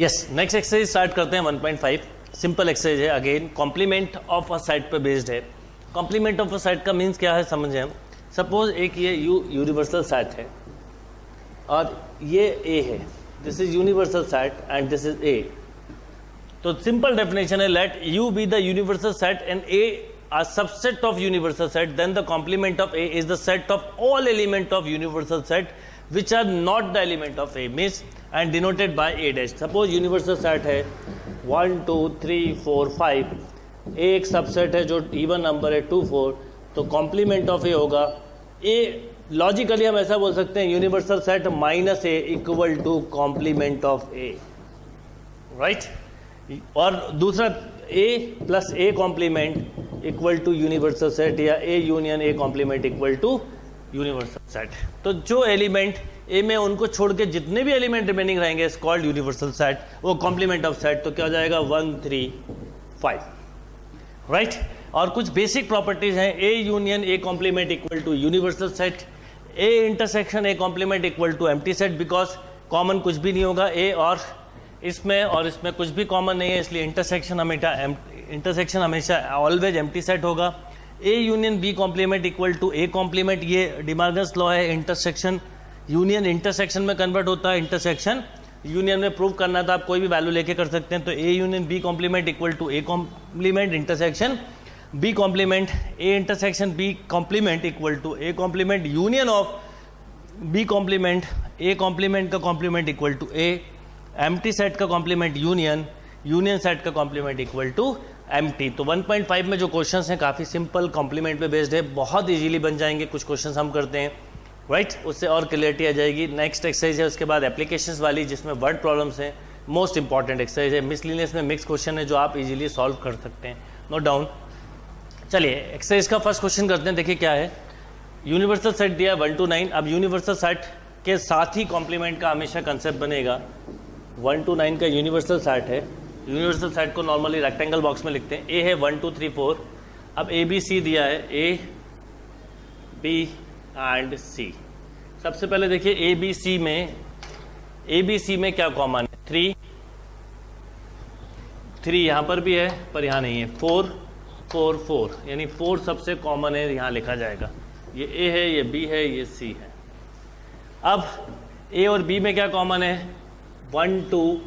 Yes next exercise start करते हैं 1.5 simple exercise है. Again complement of a set पे बेस्ड है. कॉम्प्लीमेंट ऑफ़ अ सेट का मीन्स क्या है? समझें हम? सपोज़ एक ये यू यूनिवर्सल सेट है. और ये ए है. This is universal set and this is A तो सिंपल डेफिनेशन है. Let U be the universal set and A a subset of universal set then the complement of a is the set of all element of universal set which are not the element of a means and denoted by a dash. Suppose universal set है. One two three four five A एक subset है जो even number है two four तो complement of A होगा. A logically हम ऐसा बोल सकते हैं universal set minus A equal to complement of A right और दूसरा A plus A complement equal to universal set या A union A complement equal to universal set. तो जो एलिमेंट ए में उनको छोड़ के जितने भी एलिमेंट रिमेनिंग रहेंगे इस कॉल्ड यूनिवर्सल सेट वो कॉम्प्लीमेंट ऑफ़ सेट तो क्या हो जाएगा? वन थ्री फाइव राइट और कुछ बेसिक प्रॉपर्टीज़ हैं। A union A complement equal to universal set A intersection A complement equal to M set because common कुछ भी नहीं होगा। ए और इसमें और इसमें कुछ भी कॉमन नहीं है, इसलिए इंटरसेक्शन हमेशा इंटरसेक्शन हमेशा ऑलवेज एम सेट होगा। A union B complement equal to A complement ये डिमार्गस लॉ है इंटरसेक्शन यूनियन इंटरसेक्शन में कन्वर्ट होता है इंटरसेक्शन यूनियन में प्रूव करना था आप कोई भी वैल्यू लेके कर सकते हैं। तो A union B complement equal to A complement intersection B complement A intersection B complement equal to A complement union of B complement A complement का कॉम्प्लीमेंट इक्वल टू ए एम सेट का complement union union set का complement equal to empty तो 1.5 में जो questions हैं, काफ़ी simple, complement पे बेस्ड है। बहुत इजीली बन जाएँगे, कुछ क्वेश्चंस हम करते हैं। Right right? उससे और क्लियरिटी आ जाएगी। नेक्स्ट एक्सरसाइज है, उसके बाद एप्लीकेशंस वाली, जिसमें वर्ड प्रॉब्लम्स हैं। मोस्ट इंपॉर्टेंट एक्सरसाइज है। मिसलिनियस में मिक्स क्वेश्चन है, जो आप इजीली सॉल्व कर सकते हैं। नोट डाउन चलिए एक्सरसाइज का फ़र्स्ट क्वेश्चन करते हैं। देखिए क्या है। यूनिवर्सल सेट दिया वन टू नाइन अब यूनिवर्सल सेट के साथ ही कॉम्प्लीमेंट का हमेशा कंसेप्ट बनेगा। वन टू नाइन का यूनिवर्सल सेट है। यूनिवर्सल सेट को नॉर्मली रेक्टेंगल बॉक्स में लिखते हैं। ए है वन टू थ्री फोर अब ए बी सी दिया है। ए बी एंड सी सबसे पहले देखिए ए बी सी में ए बी सी में क्या कॉमन है? थ्री थ्री यहाँ पर भी है, पर यहाँ नहीं है। फोर फोर फोर यानी फोर सबसे कॉमन है, यहाँ लिखा जाएगा। ये ए है, ये बी है, ये सी है। अब ए और बी में क्या कॉमन है? वन टू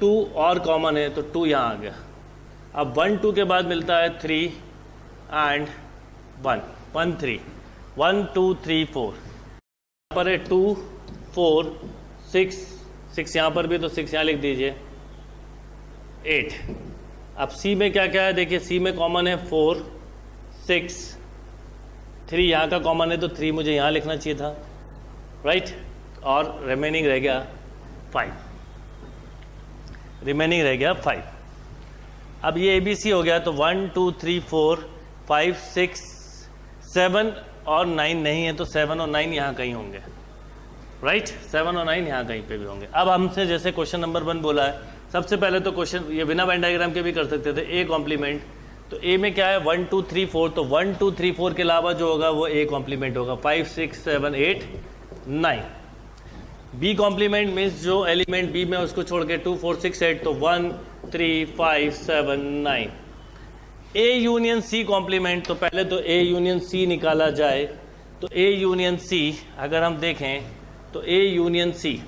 टू और कॉमन है तो टू यहाँ आ गया। अब वन टू के बाद मिलता है three and one one three, one two three four. यहाँ पर है टू, फोर, सिक्स सिक्स यहाँ पर भी तो सिक्स यहाँ लिख दीजिए, एट। अब सी में क्या क्या है? देखिए, सी में कॉमन है फोर, सिक्स, थ्री, यहाँ का कॉमन है तो थ्री मुझे यहाँ लिखना चाहिए था, राइट? और रिमेनिंग रह गया फाइव रिमेनिंग रह गया फाइव अब ये ए बी सी हो गया तो one two three four five six seven और नाइन नहीं है तो सेवन और नाइन यहाँ कहीं होंगे। राइट सेवन और नाइन यहाँ कहीं पे भी होंगे। अब हमसे जैसे क्वेश्चन नंबर वन बोला है, सबसे पहले तो क्वेश्चन ये बिना वेन डायग्राम के भी कर सकते थे ए कॉम्प्लीमेंट तो ए में क्या है? वन टू थ्री फोर तो वन टू थ्री फोर के अलावा जो होगा, वो ए कॉम्प्लीमेंट होगा। Five six seven eight nine B complement means जो एलिमेंट बी में उसको छोड़ के टू फोर सिक्स एट तो one three five seven nine A union C complement तो पहले तो ए यूनियन सी निकाला जाए तो ए यूनियन सी अगर हम देखें तो ए यूनियन सी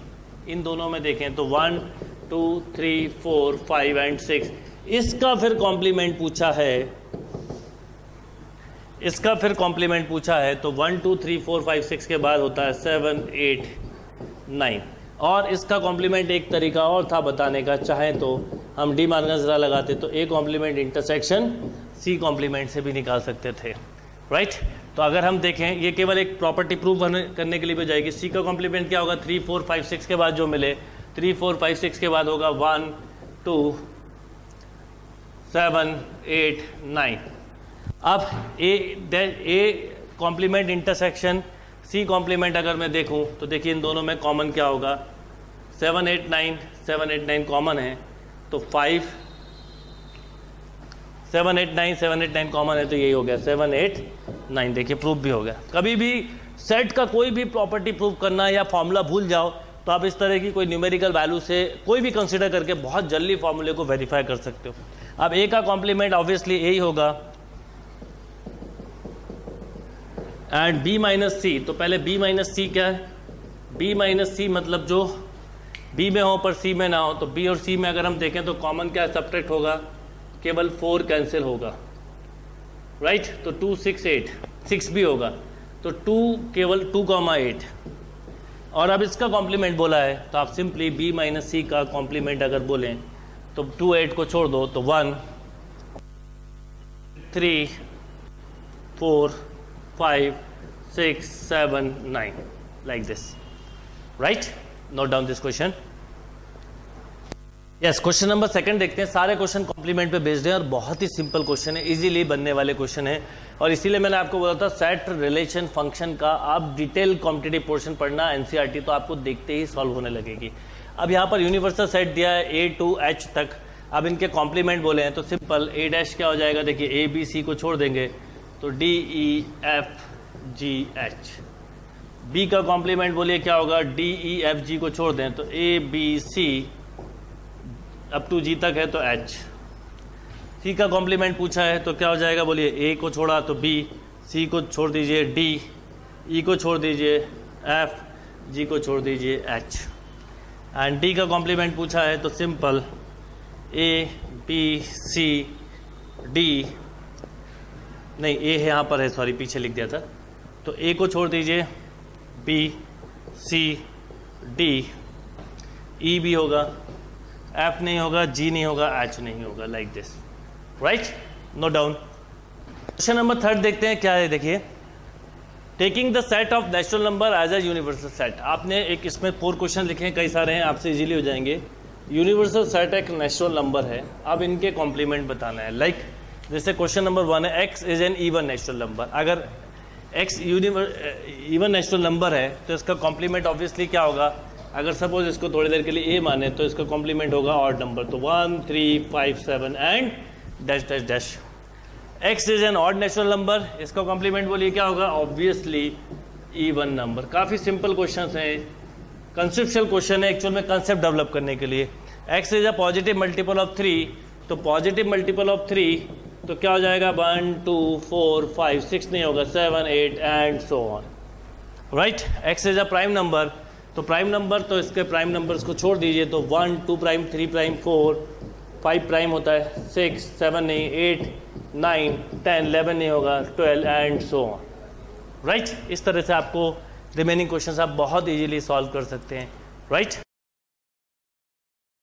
इन दोनों में देखें तो one two three four five and six इसका फिर कॉम्प्लीमेंट पूछा है, इसका फिर कॉम्प्लीमेंट पूछा है तो one two three four five six के बाद होता है सेवन एट नाइन और इसका कॉम्प्लीमेंट एक तरीका और था बताने का, चाहे तो हम डी मार्गन ज़रा लगाते तो A complement intersection C complement से भी निकाल सकते थे। राइट तो अगर हम देखें, ये केवल एक प्रॉपर्टी प्रूव करने के लिए भी जाएगी। सी का कॉम्प्लीमेंट क्या होगा? थ्री फोर फाइव सिक्स के बाद जो मिले थ्री फोर फाइव सिक्स के बाद होगा one two seven eight nine अब A A complement intersection C complement अगर मैं देखूँ तो देखिए इन दोनों में कॉमन क्या होगा? Seven eight nine seven eight nine common है तो five seven eight nine seven eight nine common है तो यही हो गया सेवन एट नाइन देखिए प्रूफ भी हो गया। कभी भी सेट का कोई भी प्रॉपर्टी प्रूफ करना या फॉर्मूला भूल जाओ तो आप इस तरह की कोई न्यूमेरिकल वैल्यू से कोई भी कंसिडर करके बहुत जल्दी फॉर्मूले को वेरीफाई कर सकते हो। अब ए का कॉम्प्लीमेंट ऑब्वियसली ए ही होगा। एंड बी माइनस सी तो पहले बी माइनस सी क्या है? बी माइनस सी मतलब जो बी में हो पर सी में ना हो तो बी और सी में अगर हम देखें तो कॉमन क्या सब्ट्रैक्ट होगा। केवल फोर कैंसिल होगा। Right right? तो टू सिक्स एट सिक्स भी होगा। तो टू केवल टू कॉमा एट और अब इसका कॉम्प्लीमेंट बोला है तो आप सिंपली बी माइनस सी का कॉम्प्लीमेंट अगर बोलें तो टू एट को छोड़ दो तो one three four five six seven nine like this right note down this question yes question number second देखते हैं. सारे क्वेश्चन कॉम्प्लीमेंट पे बेस्ड हैं और बहुत ही सिंपल क्वेश्चन है. इजीली बनने वाले क्वेश्चन है. और इसीलिए मैंने आपको बोला था सेट रिलेशन फ़ंक्शन का आप डिटेल कॉम्पिटेटिव पोर्शन पढ़ना एनसीईआरटी e तो आपको देखते ही सॉल्व होने लगेगी. अब यहाँ पर यूनिवर्सल सेट दिया है ए टू एच तक. अब इनके कॉम्प्लीमेंट बोले हैं तो सिंपल ए डैश क्या हो जाएगा? देखिए ए बी सी को छोड़ देंगे. तो D E F G H B का कॉम्प्लीमेंट बोलिए, क्या होगा? डी ई एफ़ जी को छोड़ दें तो A B C up to G तक है तो एच सी का कॉम्प्लीमेंट पूछा है तो क्या हो जाएगा? बोलिए ए को छोड़ा तो बी सी को छोड़ दीजिए डी ई e को छोड़ दीजिए एफ़ जी को छोड़ दीजिए एच एंड डी का कॉम्प्लीमेंट पूछा है तो simple A B C D नहीं ए है यहाँ पर है सॉरी पीछे लिख दिया था। तो ए को छोड़ दीजिए। बी सी डी ई भी होगा एफ़ नहीं होगा जी नहीं होगा एच नहीं होगा like this right note down question number third देखते हैं क्या है देखिए। Taking the set of natural number as a universal set आपने एक इसमें फोर क्वेश्चन लिखे हैं कई सारे हैं आपसे इजीली हो जाएँगे। यूनिवर्सल सेट एक नेचुरल नंबर है। अब इनके कॉम्प्लीमेंट बताना है लाइक like, जैसे क्वेश्चन नंबर वन है X is an even natural number अगर एक्स इवन नेचुरल नंबर है तो इसका कॉम्प्लीमेंट ऑब्वियसली क्या होगा? अगर सपोज़ इसको थोड़ी देर के लिए ए माने तो इसका कॉम्प्लीमेंट होगा ऑड नंबर तो one three five seven and dash dash dash X is an odd natural number इसका कॉम्प्लीमेंट बोलिए क्या होगा? ऑब्वियसली ईवन नंबर काफ़ी सिंपल क्वेश्चन हैं. कंसेप्शल क्वेश्चन है एक्चुअल में कंसेप्ट डेवलप करने के लिए. X is a positive multiple of three तो पॉजिटिव मल्टीपल ऑफ़ थ्री तो क्या हो जाएगा? One two four five six नहीं होगा. Seven eight and so on right x is a prime number तो प्राइम नंबर तो इसके प्राइम नंबर्स को छोड़ दीजिए. तो one two prime three prime four five prime होता है. सिक्स सेवन नहीं एट नाइन टेन इलेवन नहीं होगा. Twelve and so on right इस तरह से आपको रिमेनिंग क्वेश्चन आप बहुत इजीली सॉल्व कर सकते हैं. Right right?